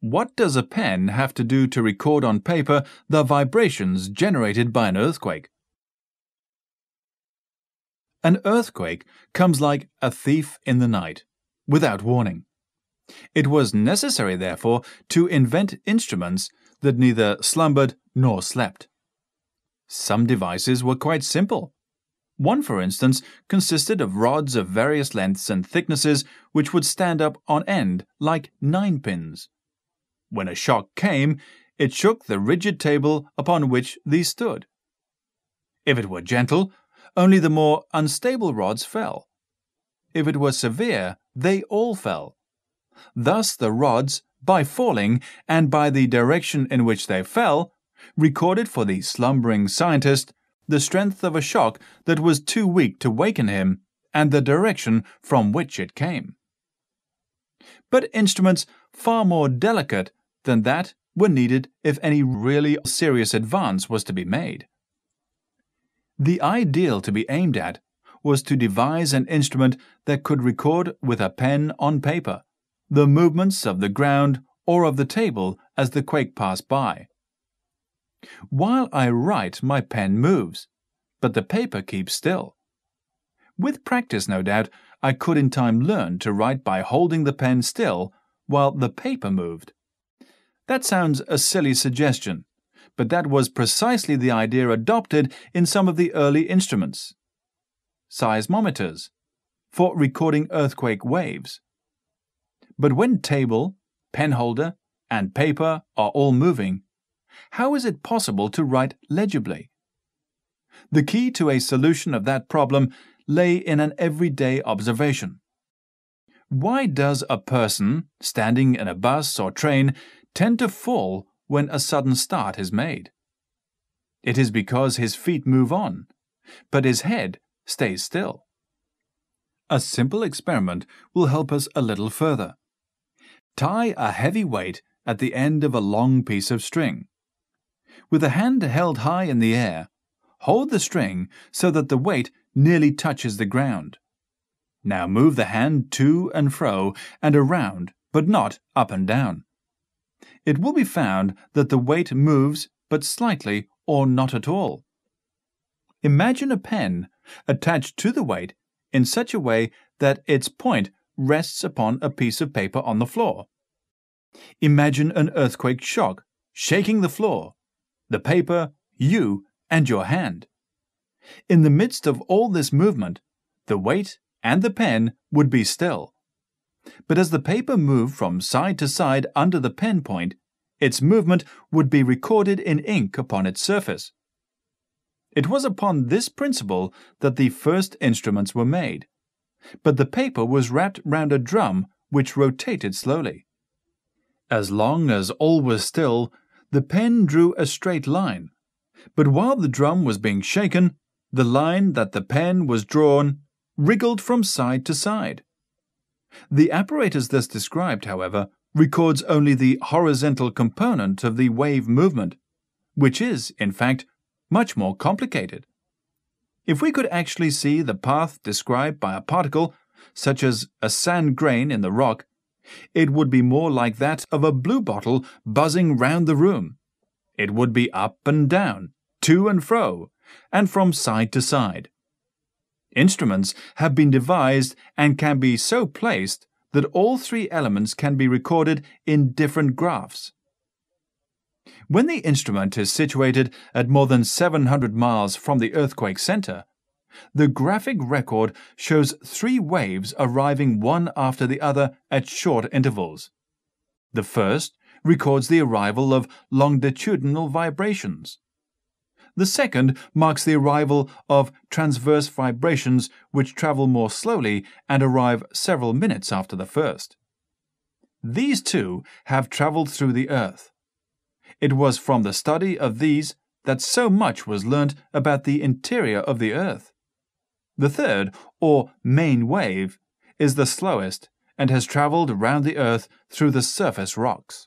What does a pen have to do to record on paper the vibrations generated by an earthquake? An earthquake comes like a thief in the night, without warning. It was necessary, therefore, to invent instruments that neither slumbered nor slept. Some devices were quite simple. One, for instance, consisted of rods of various lengths and thicknesses which would stand up on end like ninepins. When a shock came, it shook the rigid table upon which these stood. If it were gentle, only the more unstable rods fell. If it were severe, they all fell. Thus the rods, by falling, and by the direction in which they fell, recorded for the slumbering scientist the strength of a shock that was too weak to waken him, and the direction from which it came. But instruments far more delicate than that were needed if any really serious advance was to be made. The ideal to be aimed at was to devise an instrument that could record with a pen on paper the movements of the ground or of the table as the quake passed by. While I write, my pen moves, but the paper keeps still. With practice, no doubt, I could in time learn to write by holding the pen still while the paper moved. That sounds a silly suggestion, but that was precisely the idea adopted in some of the early instruments. Seismometers, for recording earthquake waves. But when table, penholder, and paper are all moving, how is it possible to write legibly? The key to a solution of that problem lay in an everyday observation. Why does a person, standing in a bus or train, tend to fall when a sudden start is made? It is because his feet move on, but his head stays still. A simple experiment will help us a little further. Tie a heavy weight at the end of a long piece of string. With a hand held high in the air, hold the string so that the weight nearly touches the ground. Now move the hand to and fro and around, but not up and down. It will be found that the weight moves but slightly or not at all. Imagine a pen attached to the weight in such a way that its point rests upon a piece of paper on the floor. Imagine an earthquake shock shaking the floor the paper, you, and your hand. In the midst of all this movement, the weight and the pen would be still. But as the paper moved from side to side under the pen point, its movement would be recorded in ink upon its surface. It was upon this principle that the first instruments were made, but the paper was wrapped round a drum which rotated slowly. As long as all was still, the pen drew a straight line, but while the drum was being shaken, the line that the pen was drawn wriggled from side to side. The apparatus thus described, however, records only the horizontal component of the wave movement, which is, in fact, much more complicated. If we could actually see the path described by a particle, such as a sand grain in the rock, it would be more like that of a bluebottle buzzing round the room. It would be up and down, to and fro, and from side to side. Instruments have been devised and can be so placed that all three elements can be recorded in different graphs. When the instrument is situated at more than 700 miles from the earthquake center, the graphic record shows three waves arriving one after the other at short intervals. The first records the arrival of longitudinal vibrations. The second marks the arrival of transverse vibrations which travel more slowly and arrive several minutes after the first. These two have traveled through the earth. It was from the study of these that so much was learnt about the interior of the earth. The third, or main wave, is the slowest and has traveled round the earth through the surface rocks.